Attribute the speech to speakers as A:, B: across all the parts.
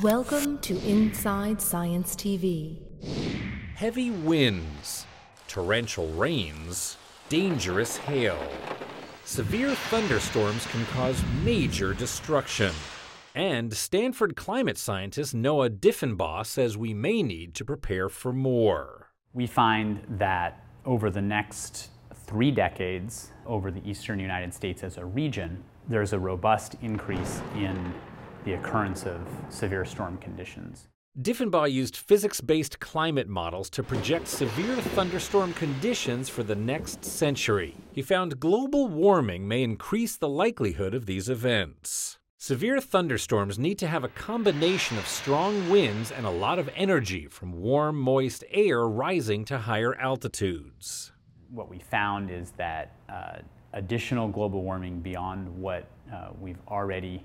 A: Welcome to Inside Science TV.
B: Heavy winds, torrential rains, dangerous hail. Severe thunderstorms can cause major destruction. And Stanford climate scientist Noah Diffenbaugh says we may need to prepare for more.
C: We find that over the next three decades, over the eastern United States as a region, there's a robust increase in the occurrence of severe storm conditions.
B: Diffenbaugh used physics based climate models to project severe thunderstorm conditions for the next century. He found global warming may increase the likelihood of these events. Severe thunderstorms need to have a combination of strong winds and a lot of energy from warm, moist air rising to higher altitudes.
C: What we found is that uh, additional global warming beyond what uh, we've already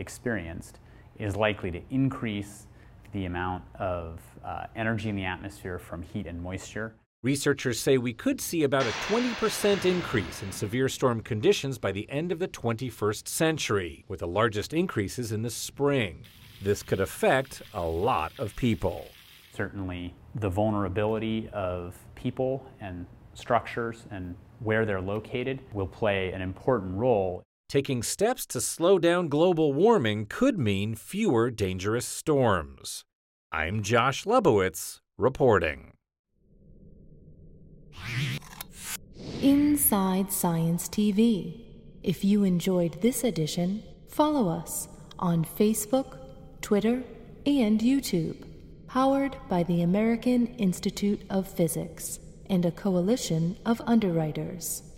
C: experienced is likely to increase the amount of uh, energy in the atmosphere from heat and moisture.
B: Researchers say we could see about a 20% increase in severe storm conditions by the end of the 21st century, with the largest increases in the spring. This could affect a lot of people.
C: Certainly, the vulnerability of people and structures and where they're located will play an important role.
B: Taking steps to slow down global warming could mean fewer dangerous storms. I'm Josh Lebowitz, reporting.
A: Inside Science TV. If you enjoyed this edition, follow us on Facebook, Twitter, and YouTube. Powered by the American Institute of Physics and a coalition of underwriters.